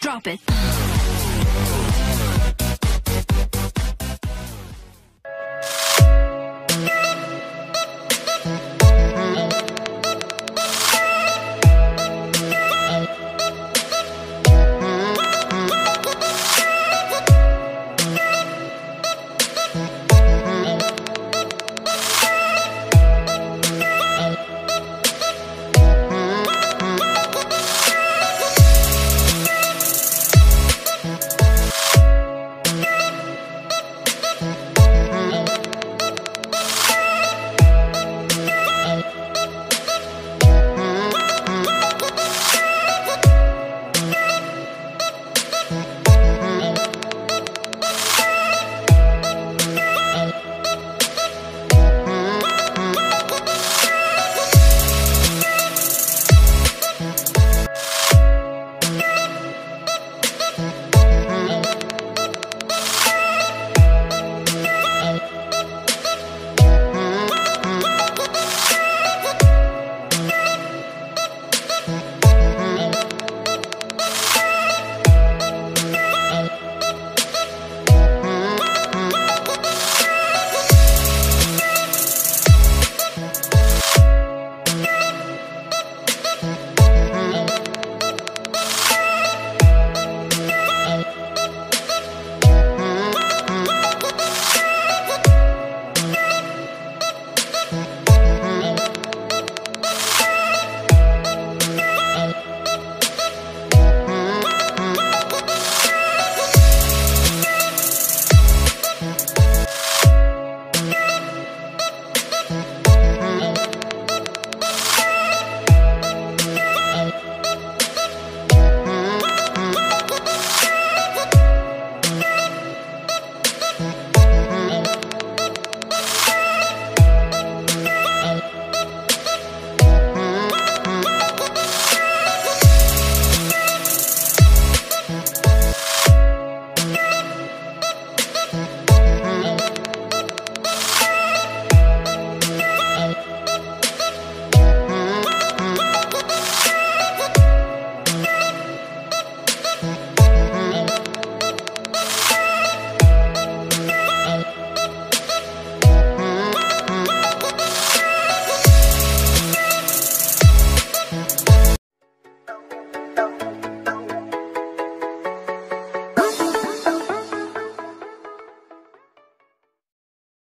Drop it.